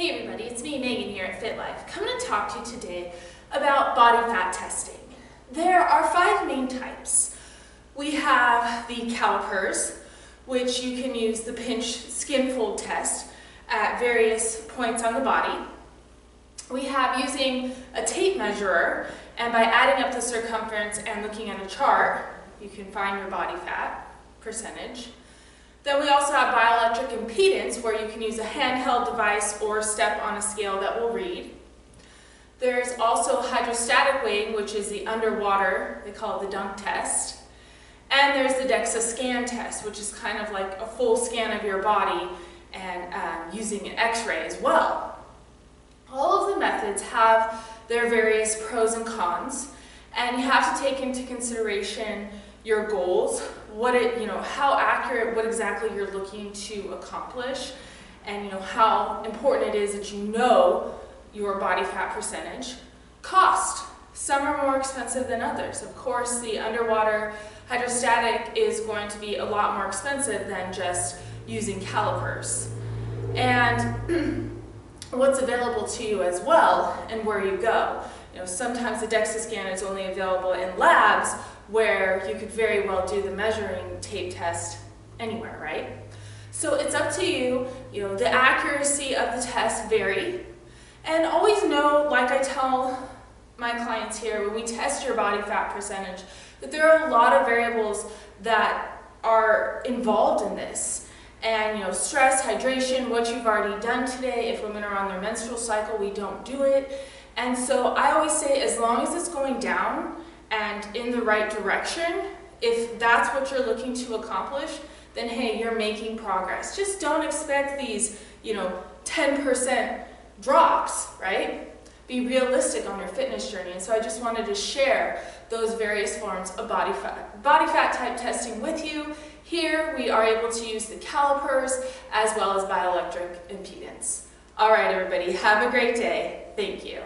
Hey everybody, it's me Megan here at FitLife. Coming to talk to you today about body fat testing. There are five main types. We have the calipers, which you can use the pinch skin fold test at various points on the body. We have using a tape measurer, and by adding up the circumference and looking at a chart, you can find your body fat percentage. Then we also have bioelectric impedance, where you can use a handheld device or step on a scale that will read. There's also hydrostatic weighing, which is the underwater, they call it the dunk test. And there's the DEXA scan test, which is kind of like a full scan of your body and um, using an x-ray as well. All of the methods have their various pros and cons, and you have to take into consideration your goals, what it, you know, how accurate, what exactly you're looking to accomplish, and you know how important it is that you know your body fat percentage. Cost. Some are more expensive than others. Of course, the underwater hydrostatic is going to be a lot more expensive than just using calipers. And what's available to you as well and where you go. You know, sometimes the DEXA scan is only available in labs where you could very well do the measuring tape test anywhere, right? So it's up to you. You know, the accuracy of the test vary. And always know, like I tell my clients here, when we test your body fat percentage, that there are a lot of variables that are involved in this. And you know, stress, hydration, what you've already done today. If women are on their menstrual cycle, we don't do it. And so I always say, as long as it's going down and in the right direction, if that's what you're looking to accomplish, then hey, you're making progress. Just don't expect these, you know, 10% drops, right? Be realistic on your fitness journey. And so I just wanted to share those various forms of body fat, body fat type testing with you. Here we are able to use the calipers as well as bioelectric impedance. All right, everybody, have a great day. Thank you.